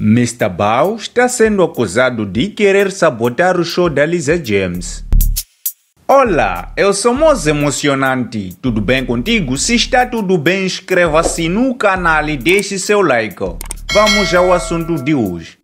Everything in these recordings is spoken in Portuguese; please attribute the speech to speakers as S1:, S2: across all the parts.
S1: Mr. Bao está sendo acusado de querer sabotar o show da Lisa James. Olá, eu sou Moze Emocionante. Tudo bem contigo? Se está tudo bem, inscreva-se no canal e deixe seu like. Vamos ao assunto de hoje.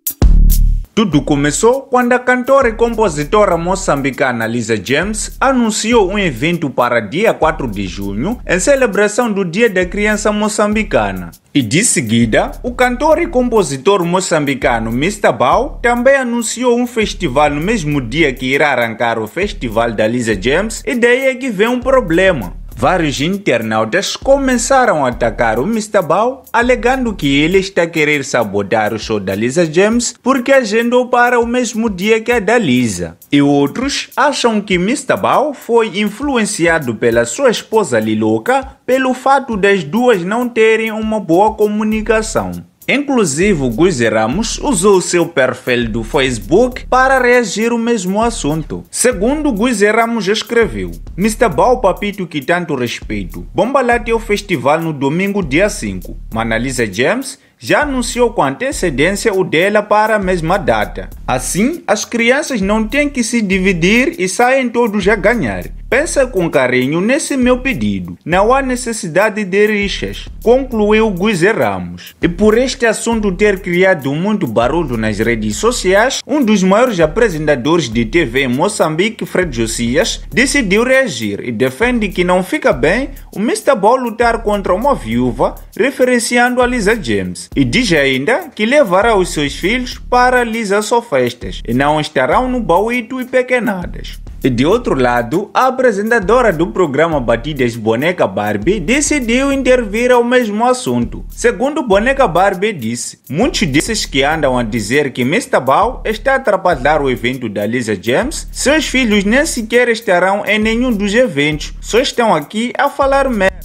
S1: Tudo começou quando a cantora e compositora moçambicana Lisa James anunciou um evento para dia 4 de junho em celebração do Dia da Criança Moçambicana. E de seguida, o cantor e compositor moçambicano Mr. Bao também anunciou um festival no mesmo dia que irá arrancar o festival da Lisa James, e daí é que vem um problema. Vários internautas começaram a atacar o Mr. Bao, alegando que ele está a querer sabotar o show da Lisa James porque agendou para o mesmo dia que a da Lisa. E outros acham que Mr. Bao foi influenciado pela sua esposa Liloca pelo fato das duas não terem uma boa comunicação. Inclusive, o Ramos usou seu perfil do Facebook para reagir ao mesmo assunto. Segundo Guizi Ramos escreveu, Mr. Bao Papito que tanto respeito, bomba lá o festival no domingo dia 5. Manalisa James já anunciou com antecedência o dela para a mesma data. Assim, as crianças não têm que se dividir e saem todos a ganhar. Pensa com carinho nesse meu pedido. Não há necessidade de rixas, concluiu Guizé Ramos. E por este assunto ter criado muito barulho nas redes sociais, um dos maiores apresentadores de TV em Moçambique, Fred Josias, decidiu reagir e defende que não fica bem o Mr. Ball lutar contra uma viúva, referenciando a Lisa James. E diz ainda que levará os seus filhos para Lisa só festas e não estarão no Bauito e Pequenadas. E de outro lado, a apresentadora do programa Batidas Boneca Barbie decidiu intervir ao mesmo assunto. Segundo Boneca Barbie disse, muitos desses que andam a dizer que Mr. Bao está a atrapalhar o evento da Lisa James, seus filhos nem sequer estarão em nenhum dos eventos, só estão aqui a falar merda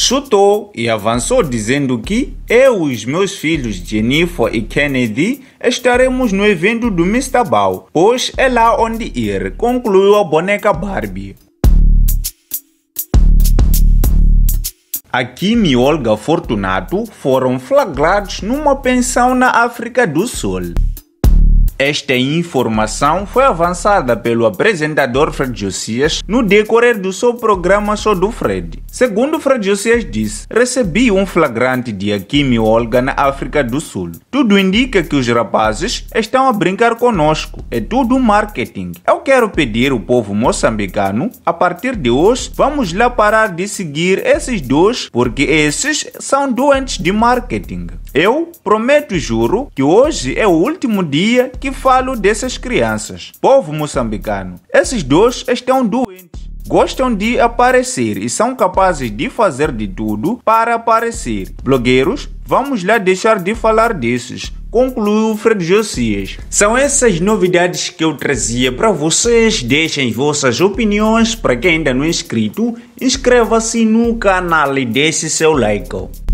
S1: chutou e avançou dizendo que eu e os meus filhos Jennifer e Kennedy estaremos no evento do Mr. Bao, pois é lá onde ir, concluiu a boneca Barbie. A Kim e Olga Fortunato foram flagrados numa pensão na África do Sul. Esta informação foi avançada pelo apresentador Fred Josias no decorrer do seu programa Show do Fred. Segundo Fred Josias disse, recebi um flagrante de Akimi Olga na África do Sul. Tudo indica que os rapazes estão a brincar conosco. É tudo marketing. Eu quero pedir ao povo moçambicano, a partir de hoje, vamos lá parar de seguir esses dois, porque esses são doentes de marketing. Eu prometo e juro que hoje é o último dia que falo dessas crianças. Povo moçambicano, esses dois estão doentes. Gostam de aparecer e são capazes de fazer de tudo para aparecer. Blogueiros, vamos lá deixar de falar desses concluiu Fred Josias. São essas novidades que eu trazia para vocês. Deixem vossas opiniões. Para quem ainda não é inscrito, inscreva-se no canal e deixe seu like.